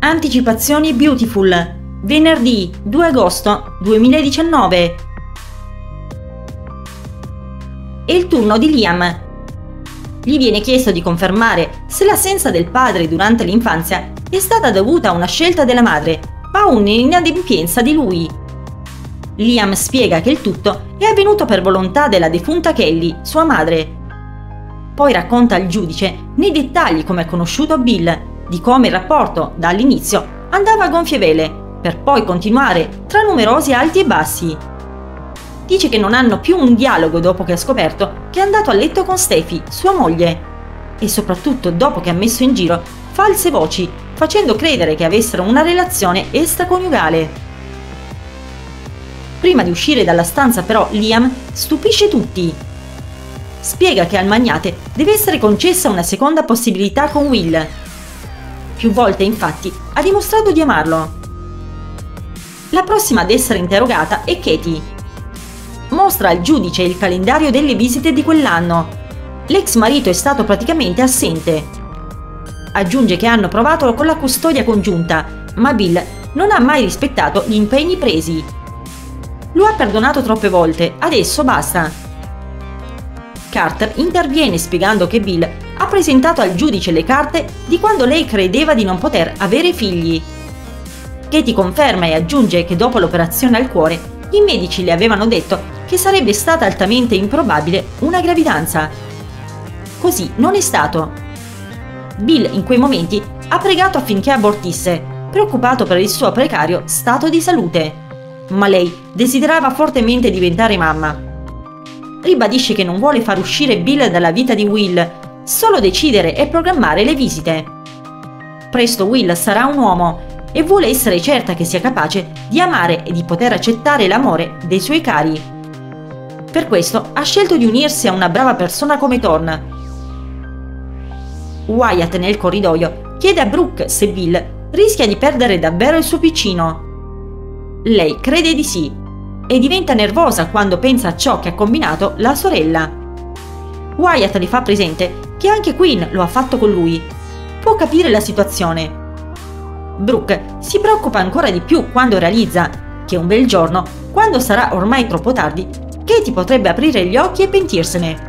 Anticipazioni Beautiful, venerdì 2 agosto 2019. È il turno di Liam. Gli viene chiesto di confermare se l'assenza del padre durante l'infanzia è stata dovuta a una scelta della madre o a un'inadempienza di lui. Liam spiega che il tutto è avvenuto per volontà della defunta Kelly, sua madre. Poi racconta al giudice nei dettagli come ha conosciuto Bill di come il rapporto, dall'inizio, andava a gonfie vele, per poi continuare tra numerosi alti e bassi. Dice che non hanno più un dialogo dopo che ha scoperto che è andato a letto con Steffi, sua moglie, e soprattutto dopo che ha messo in giro false voci, facendo credere che avessero una relazione extraconiugale. Prima di uscire dalla stanza però Liam stupisce tutti. Spiega che al magnate deve essere concessa una seconda possibilità con Will, più volte, infatti, ha dimostrato di amarlo. La prossima ad essere interrogata è Katie. Mostra al giudice il calendario delle visite di quell'anno. L'ex marito è stato praticamente assente. Aggiunge che hanno provato con la custodia congiunta, ma Bill non ha mai rispettato gli impegni presi. Lo ha perdonato troppe volte, adesso basta. Carter interviene spiegando che Bill ha presentato al giudice le carte di quando lei credeva di non poter avere figli. Katie conferma e aggiunge che dopo l'operazione al cuore i medici le avevano detto che sarebbe stata altamente improbabile una gravidanza. Così non è stato. Bill in quei momenti ha pregato affinché abortisse, preoccupato per il suo precario stato di salute. Ma lei desiderava fortemente diventare mamma. Ribadisce che non vuole far uscire Bill dalla vita di Will solo decidere e programmare le visite. Presto Will sarà un uomo e vuole essere certa che sia capace di amare e di poter accettare l'amore dei suoi cari. Per questo ha scelto di unirsi a una brava persona come Thorn. Wyatt nel corridoio chiede a Brooke se Bill rischia di perdere davvero il suo piccino. Lei crede di sì e diventa nervosa quando pensa a ciò che ha combinato la sorella. Wyatt le fa presente che anche Queen lo ha fatto con lui. Può capire la situazione. Brooke si preoccupa ancora di più quando realizza che un bel giorno, quando sarà ormai troppo tardi, Katie potrebbe aprire gli occhi e pentirsene.